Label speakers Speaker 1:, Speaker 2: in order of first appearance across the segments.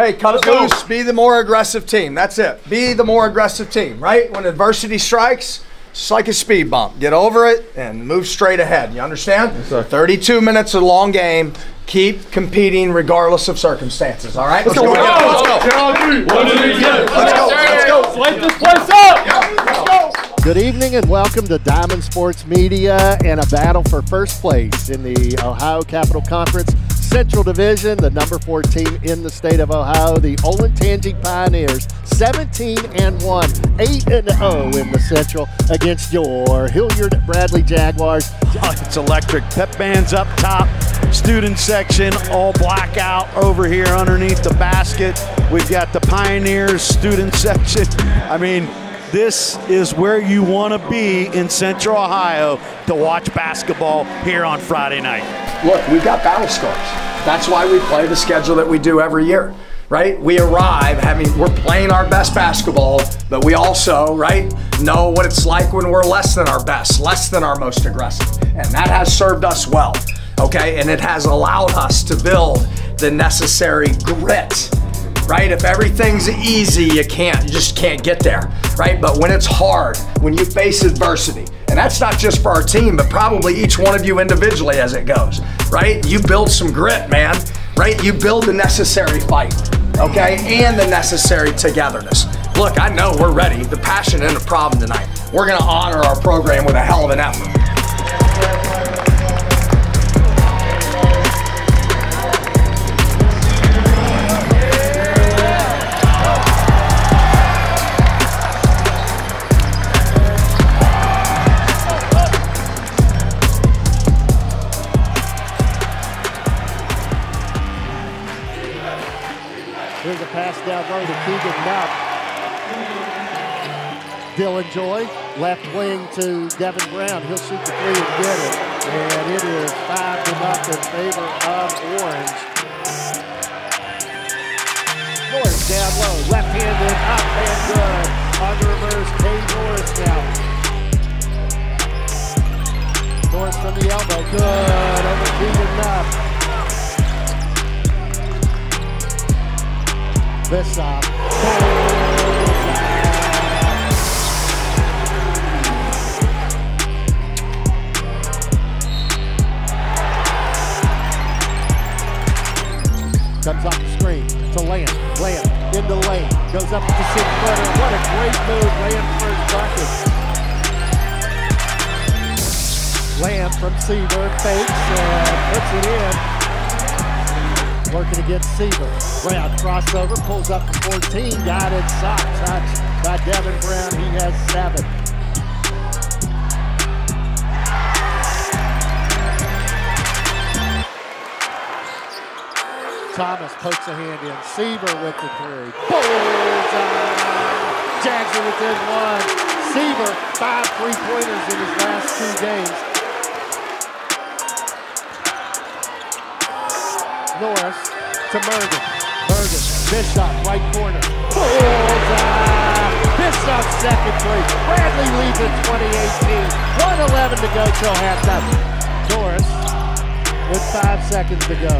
Speaker 1: Hey, cut it loose. Be the more aggressive team. That's it. Be the more aggressive team, right? When adversity strikes, it's like a speed bump. Get over it and move straight ahead. You understand? Yes, 32 minutes, a long game. Keep competing regardless of circumstances. All right? Let's, go. Let's go. Let's go. Let's go. Let's go.
Speaker 2: Light this place up. Let's go.
Speaker 3: Good evening and welcome to Diamond Sports Media and a battle for first place in the Ohio Capital Conference Central Division, the number four team in the state of Ohio, the Olentangy Pioneers, 17 and 1, 8 and 0 in the Central against your Hilliard Bradley Jaguars.
Speaker 4: Oh, it's electric. Pep bands up top, student section, all blackout over here underneath the basket. We've got the Pioneers student section. I mean, this is where you want to be in Central Ohio to watch basketball here on Friday night.
Speaker 1: Look, we've got battle scars. That's why we play the schedule that we do every year, right? We arrive having, we're playing our best basketball, but we also, right, know what it's like when we're less than our best, less than our most aggressive. And that has served us well, okay? And it has allowed us to build the necessary grit right? If everything's easy, you can't, you just can't get there, right? But when it's hard, when you face adversity, and that's not just for our team, but probably each one of you individually as it goes, right? You build some grit, man, right? You build the necessary fight, okay? And the necessary togetherness. Look, I know we're ready. The passion and the problem tonight. We're gonna honor our program with a hell of an effort.
Speaker 3: To Keegan Knapp. Dylan Joy, left wing to Devin Brown. He'll shoot the three and get it. And it is five to nothing in favor of Orange. Norris down low, left-handed, up and good. The reverse, Kay Norris now. Norris from the elbow, good. Over Keegan Knapp. Bishop. Comes off the screen to Land. Land into lane. Goes up to the six footer. What a great move. Land first bucket. Land from Seaver. Fakes and puts it in. Working against Seaver. Brown crossover, pulls up to 14, got it, sock touch by Devin Brown. He has seven. Thomas pokes a hand in. Seaver with the three. Bullseye! Are within one. Seaver, five three-pointers in his last two games. Norris to Mergen. Mergen, Bishop, right corner. Bullseye! Bishop, second three. Bradley leads in 2018. 111 to go till halftime. Norris with five seconds to go.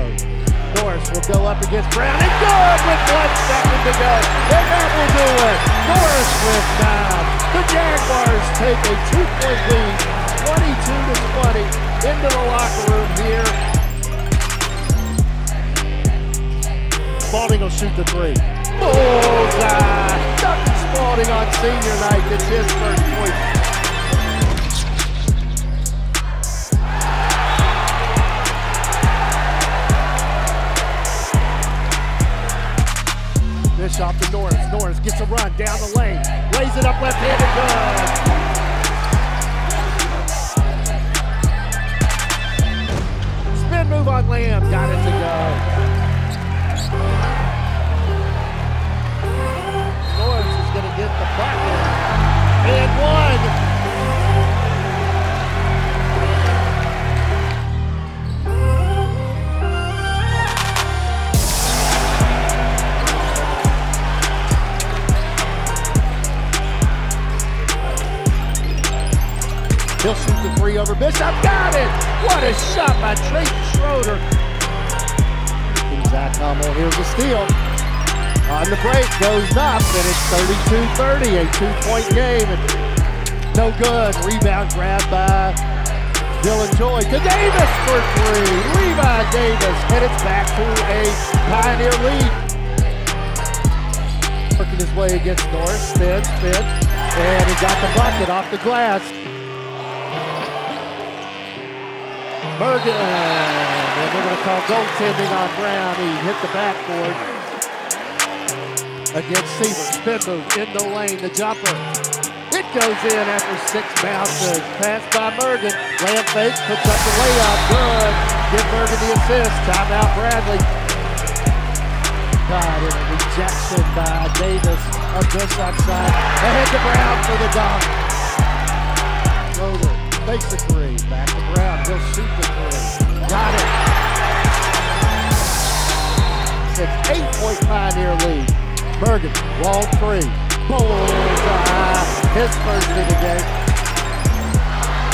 Speaker 3: Norris will go up against Brown and good with one second to go. And that will do it. Norris with nine. The Jaguars take a two-point lead, 22 to 20, into the locker room here. Spalding will shoot the three. Bullseye! Dr. Spalding on senior night gets his first point. Bishop to Norris. Norris gets a run down the lane. Lays it up left-handed good. He'll shoot the three over Bishop. Got it! What a shot by Trayton Schroeder. Zach Hummel. Here's a steal. On the break, goes up, and it's 32-30, a two-point game. And no good. Rebound grab by Dylan Joy to Davis for three. Levi Davis, and it's back to a Pioneer lead. Working his way against Norris, spin, spin, and he got the bucket off the glass. Bergen, and they're going to call goaltending on Brown. He hit the backboard against Seaver. Spin move in the lane, the jumper. It goes in after six bounces. Pass by Bergen. Lamb fake, puts up the layup. Good. Give Bergen the assist. Timeout Bradley. God, in a rejection by Davis of this side. Ahead to Brown for the dunk. Roller makes the three. Back to Brown. He'll shoot the three. Got it. Six, eight point Pioneer lead. Bergen, long three. Bullseye. His first of the game.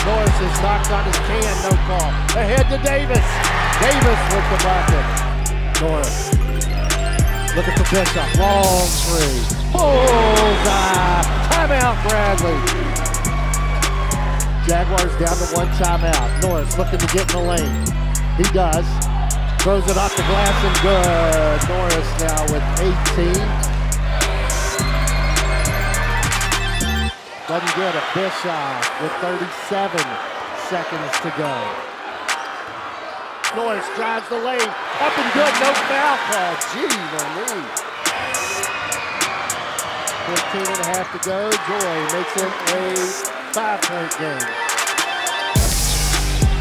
Speaker 3: Norris is knocked on his can, no call. Ahead to Davis. Davis with the bucket. Norris. Looking for Bishop. Long three. Bullseye. Timeout, Bradley. Jaguars down to one timeout. Norris looking to get in the lane. He does. Throws it off the glass and good. Norris now with 18. Doesn't get it. Bischoff with 37 seconds to go. Norris drives the lane. Up and good. No foul call. Gee, Louise. 15 and a half to go. Joy makes it a five-point game.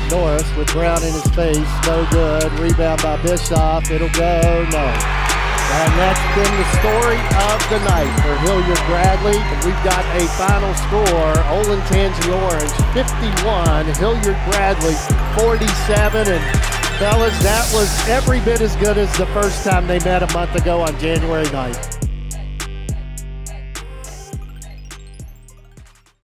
Speaker 3: Norris with Brown in his face. No good. Rebound by Bischoff. It'll go. No. And that's been the story of the night for Hilliard Bradley. We've got a final score. Olentangy Orange 51, Hilliard Bradley 47. And fellas, that was every bit as good as the first time they met a month ago on January 9th.